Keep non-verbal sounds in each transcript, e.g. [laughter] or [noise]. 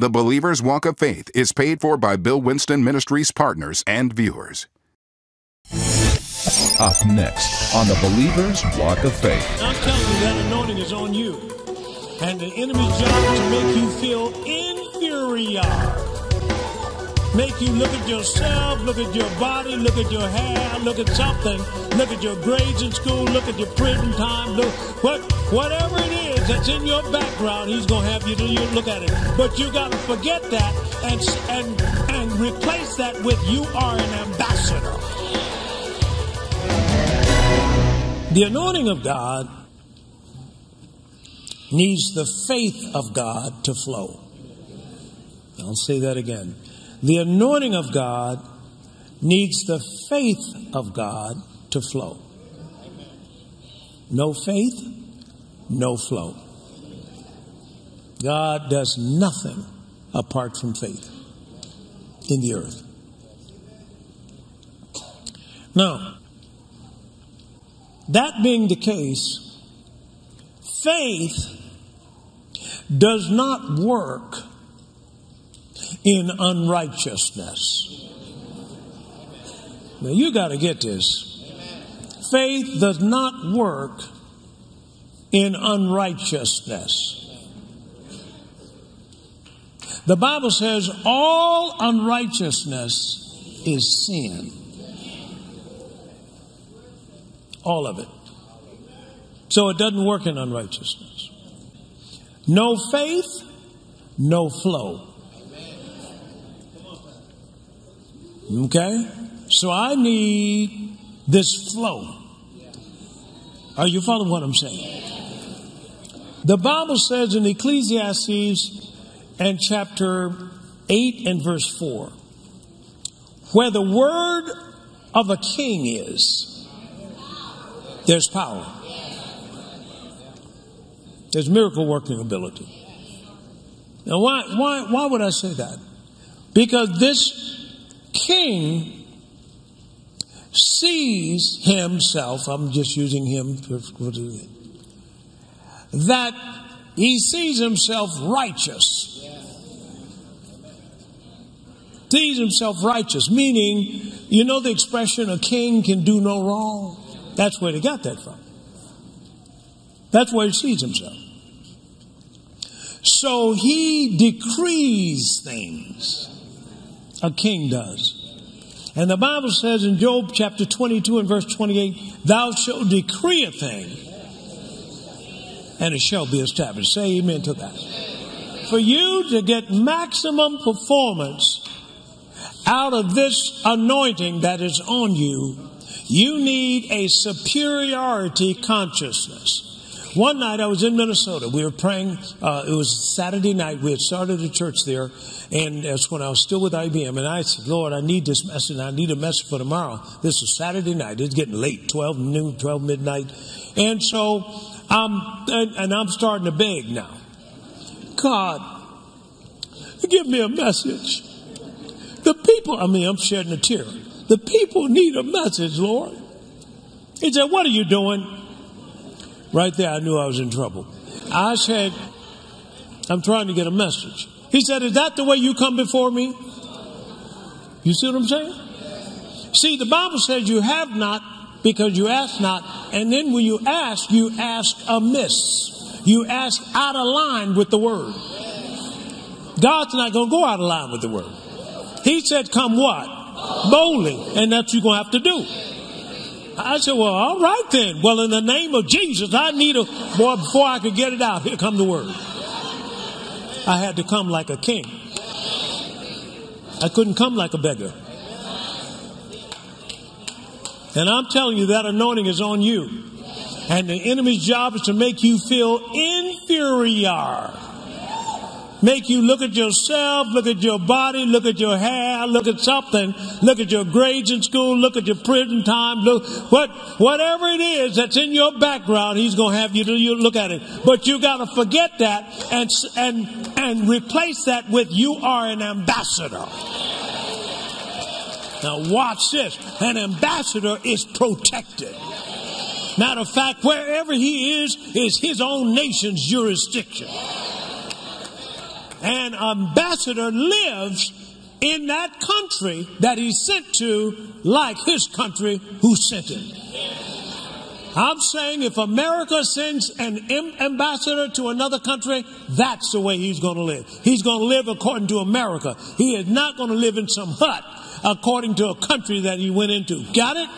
The Believer's Walk of Faith is paid for by Bill Winston Ministries partners and viewers. Up next on the Believer's Walk of Faith. I'm telling you, that anointing is on you. And the enemy's job is to make you feel inferior. Make you look at yourself, look at your body, look at your hair, look at something, look at your grades in school, look at your prison time, look what whatever it is that's in your background, he's gonna have you you look at it. But you gotta forget that and and and replace that with you are an ambassador. The anointing of God needs the faith of God to flow. I'll say that again. The anointing of God needs the faith of God to flow. No faith, no flow. God does nothing apart from faith in the earth. Now, that being the case, faith does not work in unrighteousness. Now you got to get this. Faith does not work in unrighteousness. The Bible says all unrighteousness is sin. All of it. So it doesn't work in unrighteousness. No faith, no flow. Okay? So I need this flow. Are you following what I'm saying? The Bible says in Ecclesiastes and chapter 8 and verse 4 where the word of a king is, there's power. There's miracle working ability. Now, why, why, why would I say that? Because this king sees himself, I'm just using him for that he sees himself righteous. Sees himself righteous, meaning, you know the expression, a king can do no wrong? That's where they got that from. That's where he sees himself. So he decrees things. A king does. And the Bible says in Job chapter 22 and verse 28, Thou shalt decree a thing, and it shall be established. Say amen to that. For you to get maximum performance out of this anointing that is on you, you need a superiority consciousness. One night I was in Minnesota. We were praying. Uh, it was Saturday night. We had started a church there, and that's when I was still with IBM. And I said, Lord, I need this message. I need a message for tomorrow. This is Saturday night. It's getting late, 12 noon, 12 midnight. And so, um, and, and I'm starting to beg now. God, give me a message. The people, I mean, I'm shedding a tear. The people need a message, Lord. He said, What are you doing? Right there, I knew I was in trouble. I said, I'm trying to get a message. He said, Is that the way you come before me? You see what I'm saying? See, the Bible says you have not because you ask not. And then when you ask, you ask amiss. You ask out of line with the word. God's not going to go out of line with the word. He said, Come what? Boldly. And that's what you're going to have to do. I said, well, all right then. Well, in the name of Jesus, I need a, boy, before I could get it out, here come the word. I had to come like a king. I couldn't come like a beggar. And I'm telling you, that anointing is on you. And the enemy's job is to make you feel inferior. Make you look at yourself, look at your body, look at your hair, look at something, look at your grades in school, look at your prison time, look what whatever it is that's in your background, he's going to have you to you look at it. But you got to forget that and and and replace that with you are an ambassador. Now watch this. An ambassador is protected. Matter of fact, wherever he is, is his own nation's jurisdiction. An ambassador lives in that country that he's sent to, like his country who sent him. I'm saying if America sends an ambassador to another country, that's the way he's going to live. He's going to live according to America. He is not going to live in some hut according to a country that he went into. Got it?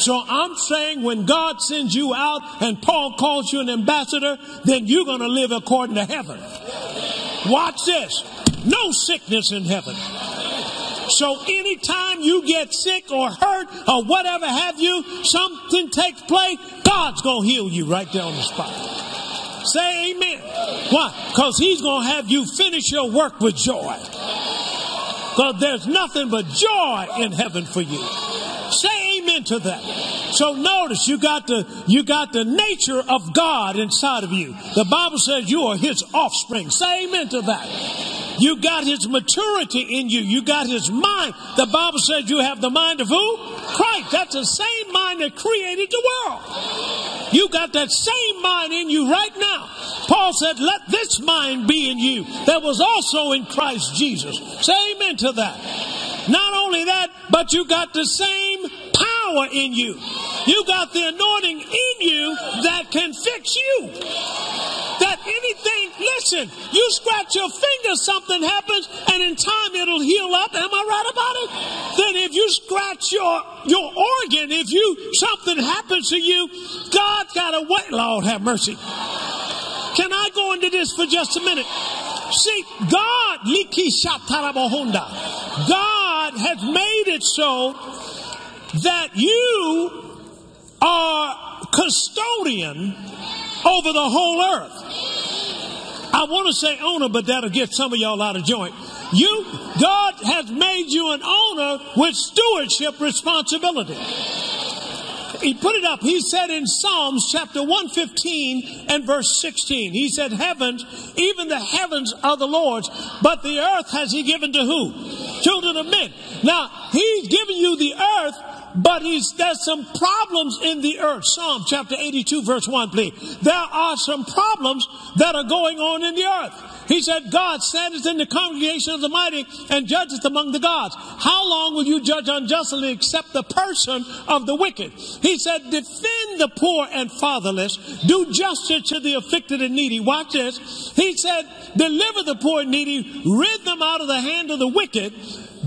So I'm saying when God sends you out and Paul calls you an ambassador, then you're going to live according to heaven. Watch this. No sickness in heaven. So anytime you get sick or hurt or whatever have you, something takes place, God's going to heal you right there on the spot. Say amen. Why? Because he's going to have you finish your work with joy. Because there's nothing but joy in heaven for you. To that. So notice you got the you got the nature of God inside of you. The Bible says you are his offspring. Say amen to that. You got his maturity in you. You got his mind. The Bible says you have the mind of who? Christ. That's the same mind that created the world. You got that same mind in you right now. Paul said, let this mind be in you that was also in Christ Jesus. Say amen to that. Not only that, but you got the same power in you. You got the anointing in you that can fix you that anything, listen, you scratch your finger, something happens, and in time it'll heal up. Am I right about it? Then if you scratch your your organ, if you something happens to you, God's got to wait. Lord have mercy. Can I go into this for just a minute? See, God, God has made it so that you are custodian over the whole earth. I want to say owner, but that'll get some of y'all out of joint. You, God has made you an owner with stewardship responsibility. He put it up. He said in Psalms chapter 115 and verse 16, he said, Heavens, even the heavens are the Lord's, but the earth has he given to who? Children of men. Now, he's given you the earth but he's, there's some problems in the earth. Psalm chapter 82 verse 1, please. There are some problems that are going on in the earth. He said, God standeth in the congregation of the mighty and judgeth among the gods. How long will you judge unjustly except the person of the wicked? He said, defend the poor and fatherless. Do justice to the afflicted and needy. Watch this. He said, deliver the poor and needy. Rid them out of the hand of the wicked.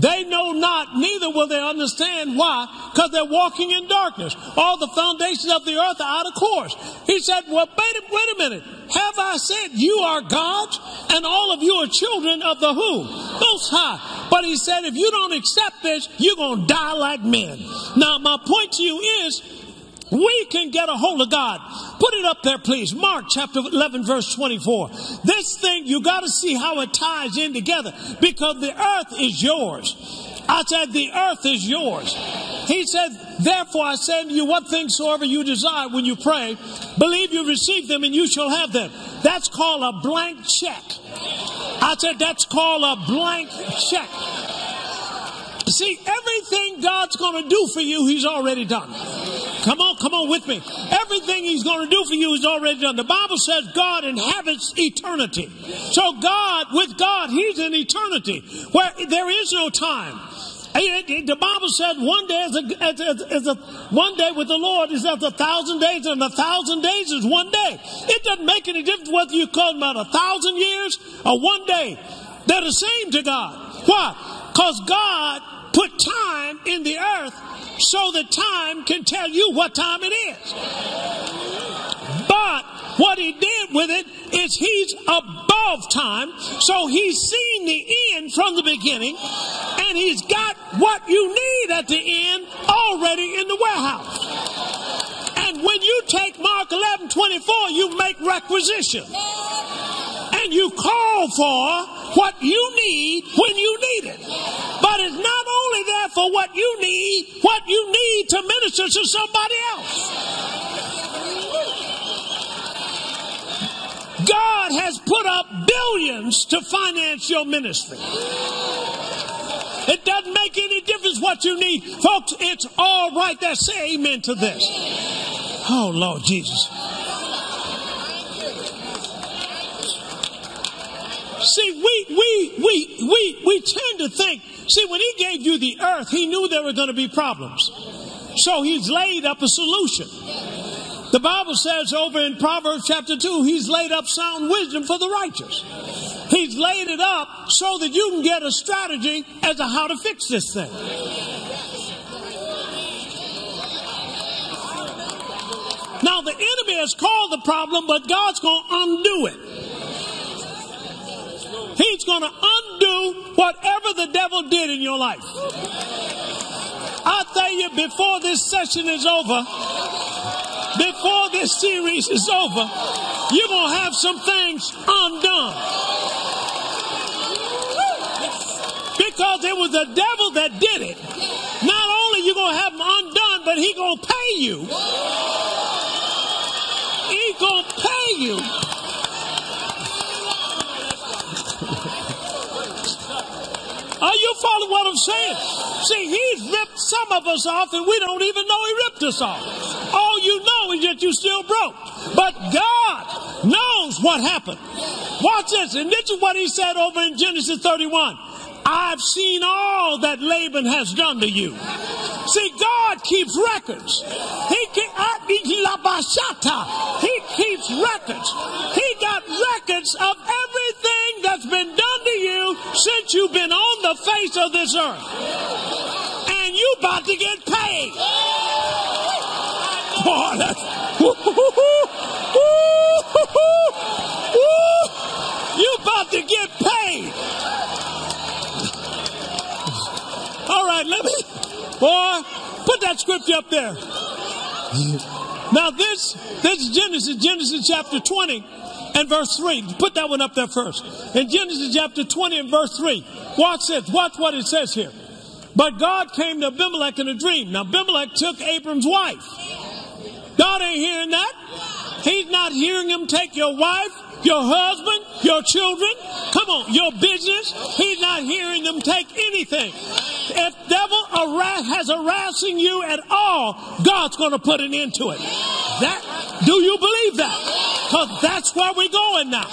They know not, neither will they understand why, because they're walking in darkness. All the foundations of the earth are out of course. He said, Well, wait a, wait a minute. Have I said you are gods and all of you are children of the who? Most high. But he said, if you don't accept this, you're going to die like men. Now, my point to you is, we can get a hold of God. Put it up there, please. Mark chapter 11, verse 24. This thing, you got to see how it ties in together because the earth is yours. I said, the earth is yours. He said, therefore I say to you, what things soever you desire when you pray, believe you receive them and you shall have them. That's called a blank check. I said, that's called a blank check. See, everything God's going to do for you, He's already done. Come on, come on with me. Everything He's going to do for you is already done. The Bible says God inhabits eternity. So God, with God, He's in eternity where there is no time. The Bible says one day is a, is a, is a, one day with the Lord is as a thousand days, and a thousand days is one day. It doesn't make any difference whether you call them about a thousand years or one day. They're the same to God. Why? Because God put time in the earth so that time can tell you what time it is. But what he did with it is he's above time, so he's seen the end from the beginning, and he's got what you need at the end already in the warehouse. And when you take Mark 11 24, you make requisition. And you call for what you need when you need it. But it's not for what you need, what you need to minister to somebody else. God has put up billions to finance your ministry. It doesn't make any difference what you need. Folks, it's all right there. Say amen to this. Oh, Lord Jesus. See, we we, we, we, we, we tend to think, see, when he gave you the earth, he knew there were going to be problems. So he's laid up a solution. The Bible says over in Proverbs chapter 2, he's laid up sound wisdom for the righteous. He's laid it up so that you can get a strategy as to how to fix this thing. Now, the enemy has called the problem, but God's going to undo it. He's going to undo whatever the devil did in your life. I tell you, before this session is over, before this series is over, you're going to have some things undone. Because it was the devil that did it. Not only you going to have them undone, but he going to pay you. He going to pay you. Are you following what I'm saying? See, he's ripped some of us off and we don't even know he ripped us off. All you know is that you still broke. But God knows what happened. Watch this. And this is what he said over in Genesis 31. I've seen all that Laban has done to you. See, God keeps records. He, keep, he keeps records. He got records of everything that's been done since you've been on the face of this earth. And you about to get paid. Boy, that's, [laughs] you about to get paid. All right, let me, boy, put that scripture up there. Now this, this is Genesis, Genesis chapter 20 and verse 3. Put that one up there first. In Genesis chapter 20 and verse 3. Watch this. Watch what it says here. But God came to Abimelech in a dream. Now Abimelech took Abram's wife. God ain't hearing that. He's not hearing him take your wife, your husband, your children. Come on, your business. He's not hearing them take anything. If devil has harassing you at all, God's going to put an end to it. That do you believe that? Because that's where we're going now.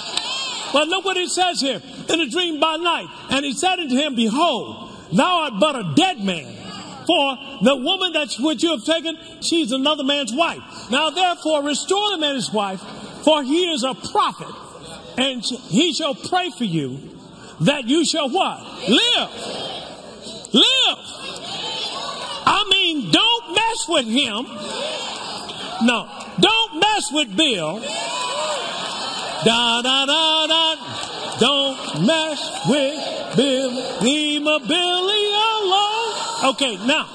But look what it says here in a dream by night. And he said unto him, Behold, thou art but a dead man. For the woman that which you have taken, she's another man's wife. Now therefore restore the man his wife, for he is a prophet, and he shall pray for you that you shall what? Live. Live. I mean, don't mess with him. No, don't mess with Bill. Da da da da. Don't mess with Bill. Leave my Billy alone. Okay, now.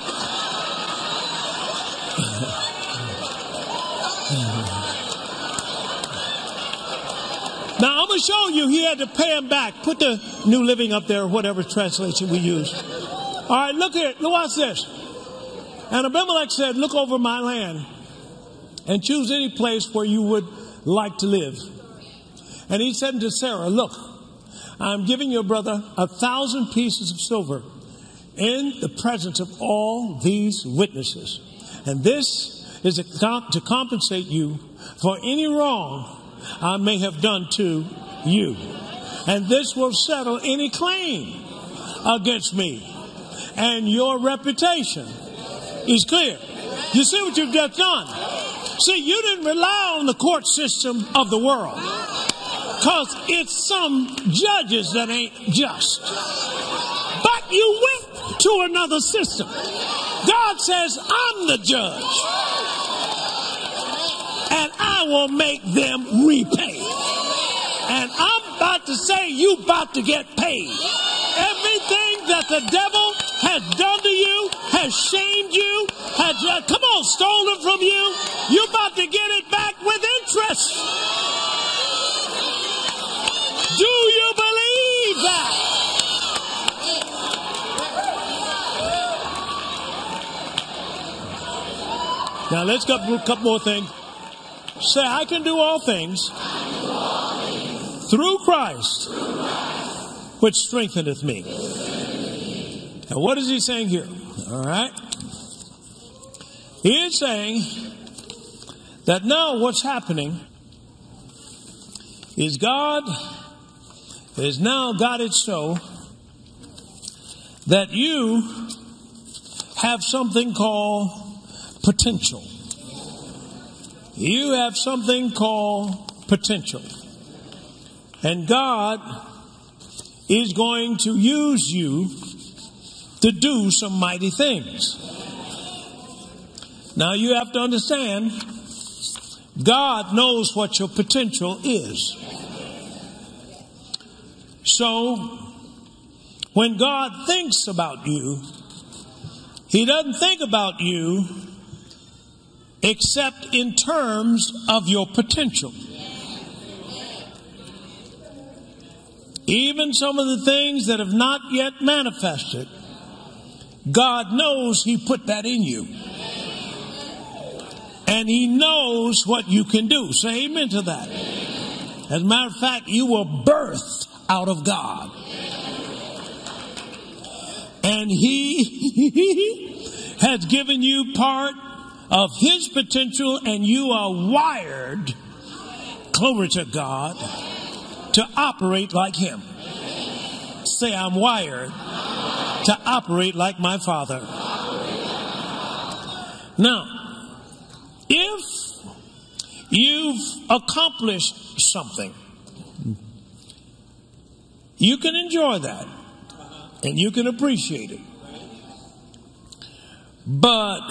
Now I'm to show you he had to pay him back. Put the New Living up there, whatever translation we use. All right, look here. Look, watch this. And Abimelech said, Look over my land and choose any place where you would like to live. And he said to Sarah, Look, I'm giving your brother a thousand pieces of silver in the presence of all these witnesses. And this is to compensate you for any wrong I may have done to you. And this will settle any claim against me. And your reputation is clear. You see what you've just done? See, you didn't rely on the court system of the world. Because it's some judges that ain't just. But you went to another system. God says, I'm the judge. And I will make them repay. And I'm about to say, you about to get paid. Everything that the devil has done to you, has shamed you, has, uh, come on, stolen from you, you're about to get it back with interest. Do you believe that? Now let's go a couple more things. Say, I can do all things through Christ, which strengtheneth me. Now, what is he saying here? All right. He is saying that now what's happening is God has now got it so that you have something called potential. You have something called potential. And God is going to use you to do some mighty things. Now you have to understand, God knows what your potential is. So, when God thinks about you, He doesn't think about you except in terms of your potential. Even some of the things that have not yet manifested, God knows He put that in you. And He knows what you can do. Say amen to that. As a matter of fact, you were birthed out of God. And He [laughs] has given you part of His potential, and you are wired, glory to God, to operate like Him. Say, I'm wired to operate like my Father. Now, if you've accomplished something, you can enjoy that and you can appreciate it. But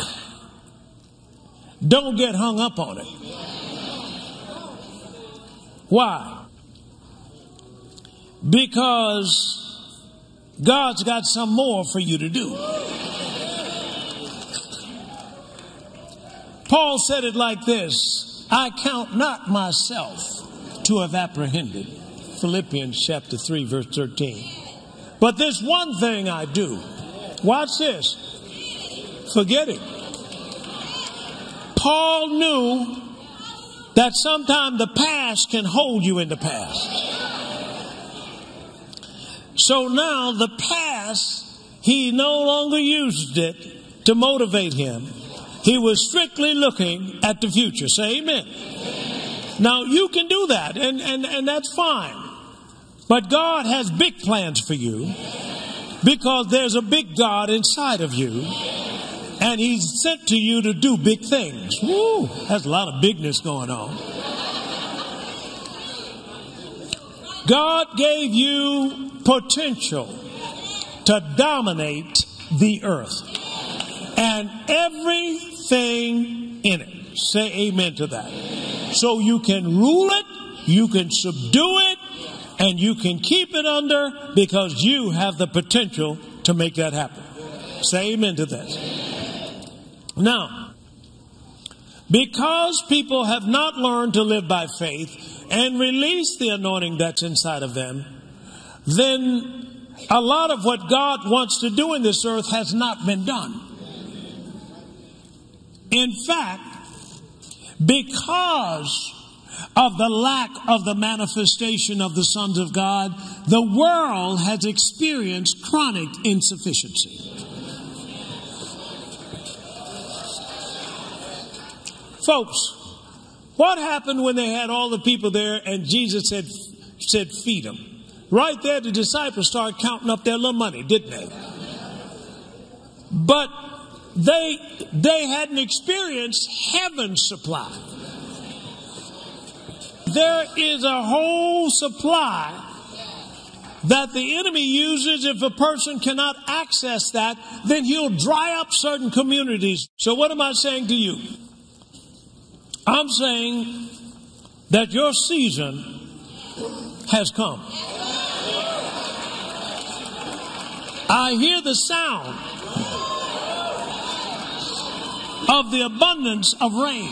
don't get hung up on it. Why? Because God's got some more for you to do. Paul said it like this I count not myself to have apprehended. Philippians chapter 3, verse 13. But this one thing I do. Watch this. Forget it. Paul knew that sometime the past can hold you in the past. So now the past, he no longer used it to motivate him. He was strictly looking at the future. Say amen. Now you can do that and, and, and that's fine. But God has big plans for you because there's a big God inside of you and he's sent to you to do big things. Woo, that's a lot of bigness going on. God gave you potential to dominate the earth and everything in it. Say amen to that. So you can rule it, you can subdue it, and you can keep it under because you have the potential to make that happen. Say amen to that. Now, because people have not learned to live by faith and release the anointing that's inside of them, then a lot of what God wants to do in this earth has not been done. In fact, because of the lack of the manifestation of the sons of God, the world has experienced chronic insufficiency. Folks, what happened when they had all the people there and Jesus said, said feed them? Right there, the disciples started counting up their little money, didn't they? But they, they hadn't experienced heaven's supply there is a whole supply that the enemy uses if a person cannot access that, then he'll dry up certain communities. So, what am I saying to you? I'm saying that your season has come. I hear the sound of the abundance of rain.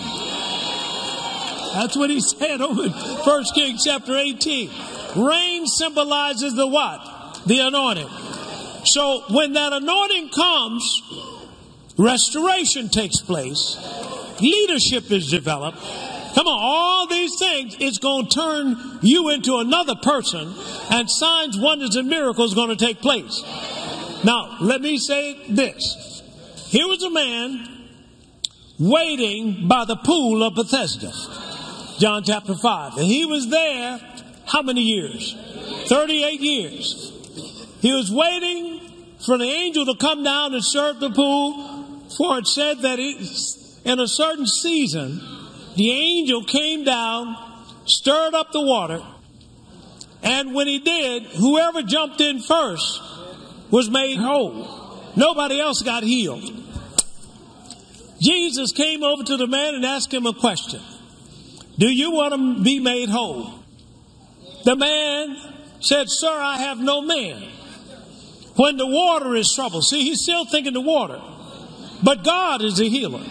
That's what he [laughs] said over in 1 Kings chapter 18. Rain symbolizes the what? The anointing. So when that anointing comes, restoration takes place, leadership is developed. Come on, all these things, it's going to turn you into another person, and signs, wonders, and miracles going to take place. Now, let me say this. Here was a man waiting by the pool of Bethesda. John chapter 5. And he was there how many years? 38 years. He was waiting for the angel to come down and serve the pool, for it said that it, in a certain season, the angel came down, stirred up the water, and when he did, whoever jumped in first was made whole. Nobody else got healed. Jesus came over to the man and asked him a question. Do you want to be made whole? The man said, Sir, I have no man. When the water is troubled. See, he's still thinking the water. But God is the healer.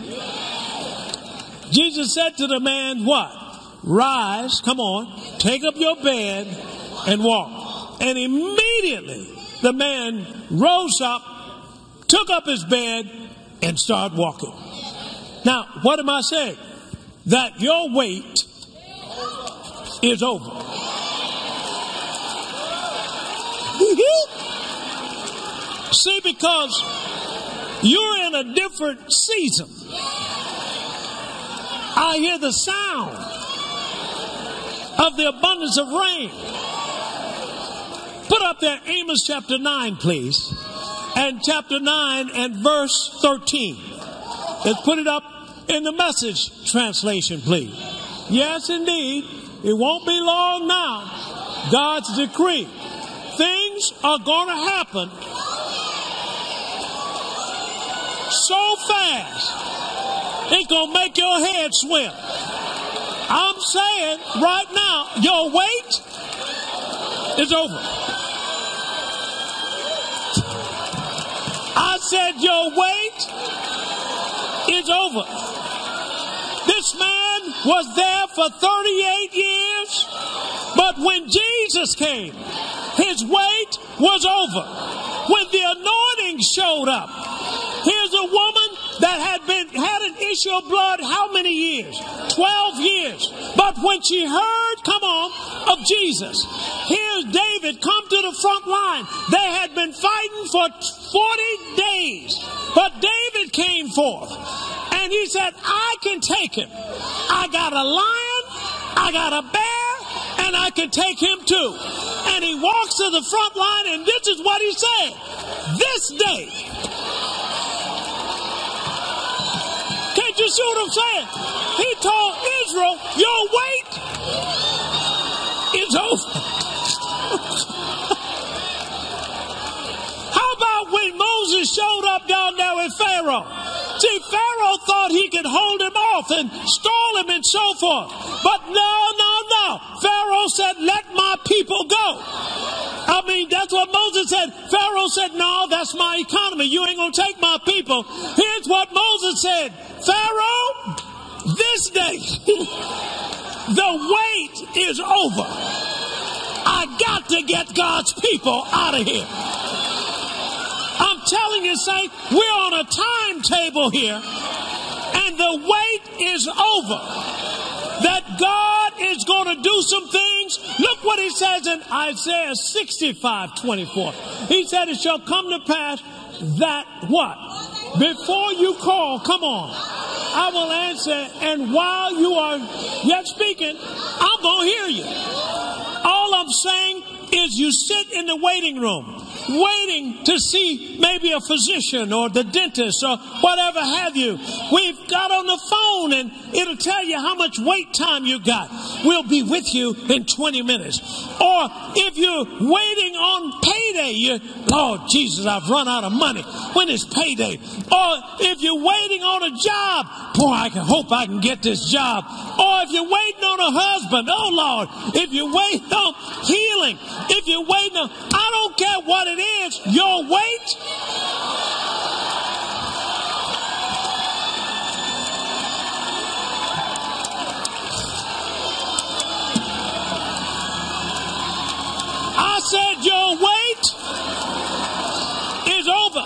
Jesus said to the man, What? Rise, come on, take up your bed and walk. And immediately the man rose up, took up his bed, and started walking. Now, what am I saying? That your wait is over. See, because you're in a different season. I hear the sound of the abundance of rain. Put up there Amos chapter 9, please. And chapter 9 and verse 13. Let's put it up in the message translation, please. Yes, indeed. It won't be long now. God's decree. Things are going to happen so fast, it's going to make your head swim. I'm saying right now, your wait is over. I said, Your wait is over. This man was there for 38 years, but when Jesus came, his wait was over. When the anointing showed up, here's a woman that had been had an issue of blood how many years? 12 years. But when she heard, come on, of Jesus, here's David come to the front line. They had been fighting for 40 days, but David came forth and he said, I can take him. I got a lion, I got a bear, and I can take him too. And he walks to the front line, and this is what he said. This day, see what I'm saying? He told Israel, Your wait is over. How about when Moses showed up down there with Pharaoh? See, Pharaoh thought he could hold him off and stall him and so forth. But no, no, no. Pharaoh said, Let my people go. I mean, that's what Moses said. Pharaoh said, No, that's my economy. You ain't going to take my people. Here's what Moses said Pharaoh, this day, [laughs] the wait is over. I got to get God's people out of here. I'm telling you, Saint, we're on a timetable here, and the wait is over. God is going to do some things. Look what he says in Isaiah 65 24. He said, It shall come to pass that what? Before you call, come on, I will answer, and while you are yet speaking, I'm going to hear you. All I'm saying is you sit in the waiting room waiting to see maybe a physician or the dentist or whatever have you. We've got on the phone and it'll tell you how much wait time you got. We'll be with you in 20 minutes. Or if you're waiting on payday, you, oh Jesus, I've run out of money. When is payday? Or if you're waiting on a job, boy, I can hope I can get this job. Or if you're waiting on a husband, oh Lord, if you're waiting on healing, if you're waiting on, I don't care what it is, your wait I said your wait is over.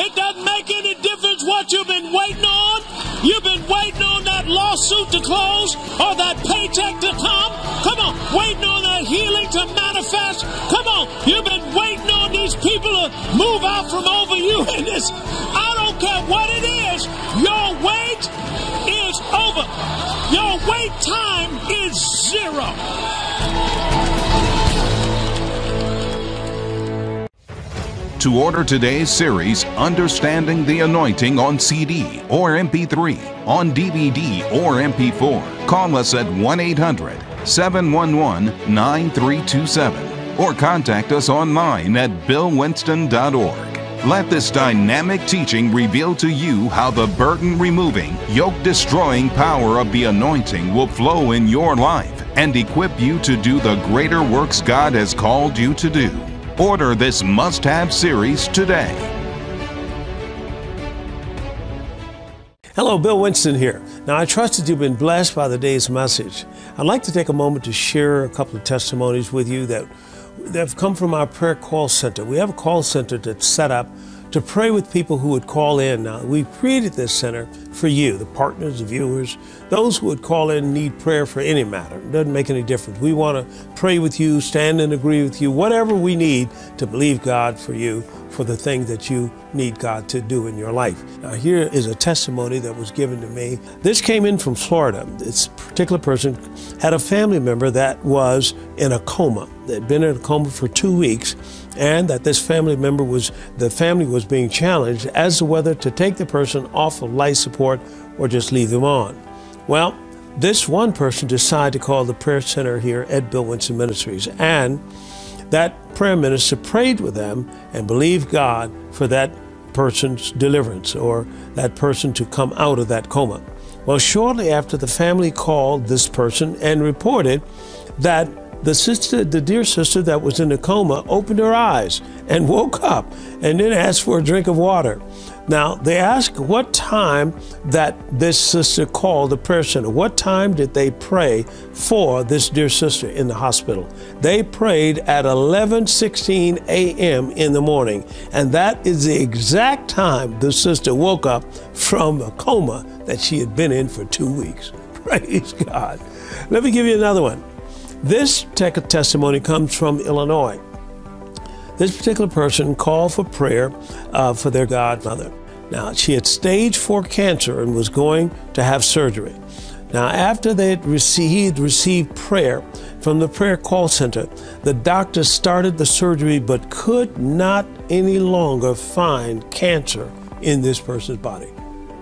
It doesn't make any difference what you've been waiting on. You've been waiting on that lawsuit to close or that paycheck to come. Come on, waiting on healing to manifest. Come on, you've been waiting on these people to move out from over you. [laughs] And this, I don't care what it is, your wait is over. Your wait time is zero. To order today's series, Understanding the Anointing on CD or MP3, on DVD or MP4, call us at 1 800 711 9327 or contact us online at billwinston.org. Let this dynamic teaching reveal to you how the burden removing, yoke destroying power of the anointing will flow in your life and equip you to do the greater works God has called you to do. Order this must have series today. Hello, Bill Winston here. Now, I trust that you've been blessed by the day's message. I'd like to take a moment to share a couple of testimonies with you that, that have come from our prayer call center. We have a call center that's set up to pray with people who would call in. Now, we've created this center for you, the partners, the viewers, those who would call in need prayer for any matter. It doesn't make any difference. We want to pray with you, stand and agree with you, whatever we need to believe God for you for the thing that you need God to do in your life. Now, here is a testimony that was given to me. This came in from Florida. This particular person had a family member that was in a coma. They'd been in a coma for two weeks and that this family member was, the family was being challenged as to whether to take the person off of life support or just leave them on. Well, this one person decided to call the prayer center here at Bill Winston Ministries, and that prayer minister prayed with them and believed God for that person's deliverance or that person to come out of that coma. Well, shortly after, the family called this person and reported that the sister, the dear sister that was in a coma, opened her eyes and woke up and then asked for a drink of water. Now, they asked what time that this sister called the prayer center. What time did they pray for this dear sister in the hospital? They prayed at 11:16 a.m. in the morning, and that is the exact time the sister woke up from a coma that she had been in for 2 weeks. [laughs] Praise God. Let me give you another one. This testimony comes from Illinois. This particular person called for prayer uh, for their godmother. Now, she had stage four cancer and was going to have surgery. Now, after they had received, received prayer from the prayer call center, the doctor started the surgery but could not any longer find cancer in this person's body.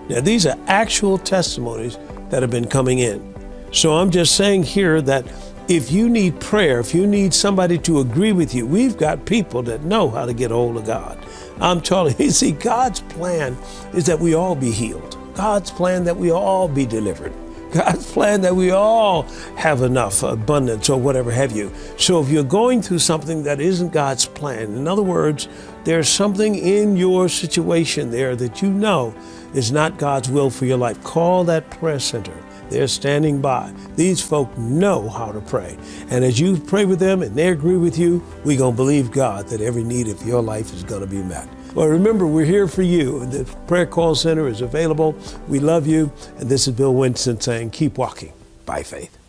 Now, these are actual testimonies that have been coming in. So I'm just saying here that if you need prayer, if you need somebody to agree with you, we've got people that know how to get a hold of God. I'm telling you, [laughs] see, God's plan is that we all be healed. God's plan that we all be delivered. God's plan that we all have enough abundance or whatever have you. So if you're going through something that isn't God's plan, in other words, there's something in your situation there that you know is not God's will for your life, call that prayer center. They're standing by. These folk know how to pray. And as you pray with them and they agree with you, we're going to believe God that every need of your life is going to be met. Well, remember, we're here for you. The prayer call center is available. We love you. And this is Bill Winston saying, keep walking by faith.